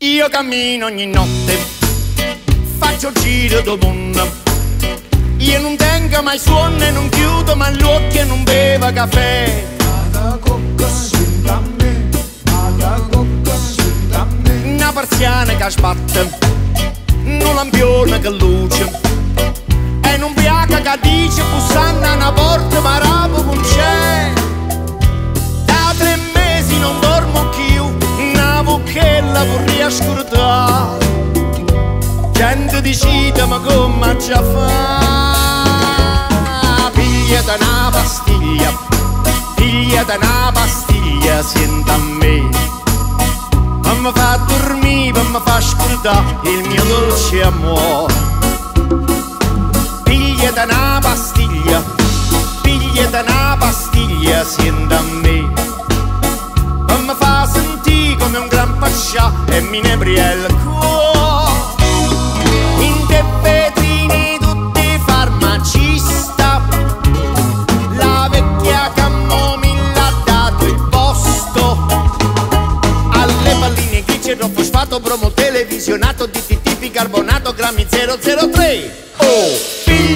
Io cammino ogni notte, faccio il giro del mondo. Io non tengo mai suono e non chiudo mai gli occhi e non bevo caffè. Una persiana che sbatte, un lampione che luce. E un bianca che dice bussando a una porta ma rapo con c'è. Da tre mesi non dormo più, una bocchella vorrei ascoltare. Gente decide ma come già fa Pigliate una pastiglia Pigliate una pastiglia Senta a me. Ma mi fa dormire, ma mi fa scordare Il mio dolce amore. Pigliate una pastiglia Pigliate una pascià E mi nebria il cuore in te vetrine tutti farmacista. La vecchia camomilla ha dato il posto. Alle palline glicero, fosfato, bromo televisionato DTT bicarbonato, grammi 003 Oh,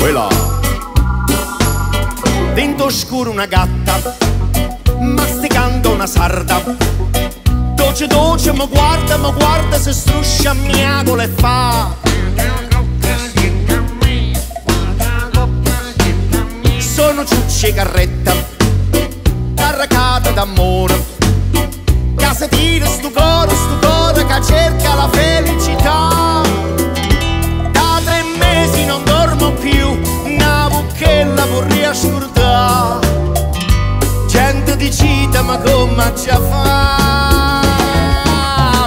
Quella Dentro scuro una gatta, masticando una sarda. Dolce dolce mi guarda, mi guarda se struscia miagola e fa. Sono ciucci carretta, caricata d'amore. Già fa?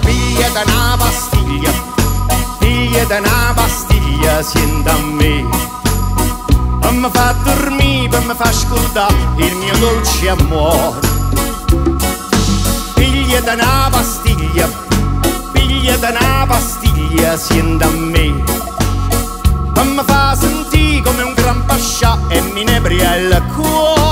Pigliate una pastiglia, pigliate una pastiglia, senta a me. E mi fa dormire, e mi fa ascoltare il mio dolce amore. Pigliate una pastiglia, pigliate una pastiglia, senta a me. Ma mi fa sentire come un gran pascià e mi nebria il cuore.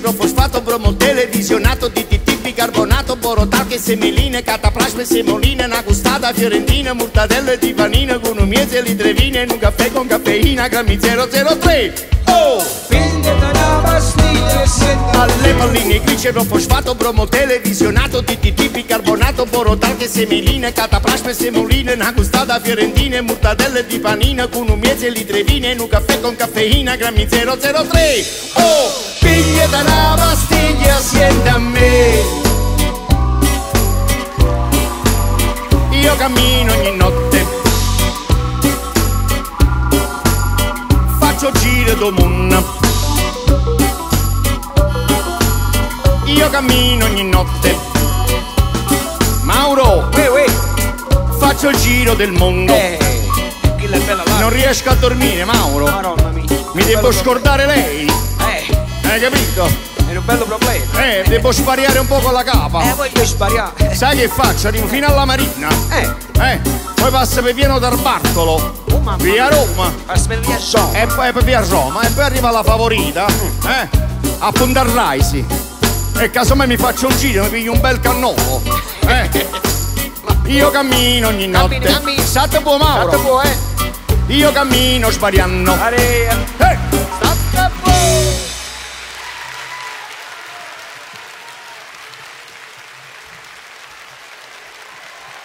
Fosfato, bromo televisionato, DTT bicarbonato, borotalche, semeline, cataplasme, semoline, una gustata fiorentina, mortadelle di panina, con un miele di trevine, in un caffè con caffeina, grammi 003. Oh! Pigliate una pastiglia e palline glicero, fosfato, bromo televisionato, DTT bicarbonato, borotalche, semeline, cataplasme, semoline, una gustata fiorentina, mortadelle di panina, con un miele di trevine, in un caffè con caffeina, grammi 003. Oh! Pigliate una pastiglia, siente a me. Io cammino ogni notte Faccio giro do Io cammino ogni notte Mauro, Uè, uè, faccio il giro del mondo eh. Non riesco a dormire, Mauro Madonna mia. Mi devo scordare lei Eh, Hai capito? è un bello problema. Eh, devo spariare un po' con la Eh, capa voglio spariare. Sai che faccio? Arrivo fino alla Marina Eh, Eh, poi passa per Piano del Bartolo oh mamma Via. Roma Aspetta, via so. E poi per via Roma e poi arriva la favorita, eh? A Punta Raisi. E casomai mi faccio un giro, mi piglio un bel cannolo. Eh? Io cammino ogni notte. Cammini, cammini. Sate buon Mauro. Fatto buono, eh. Io cammino sbariando. Area. Eh,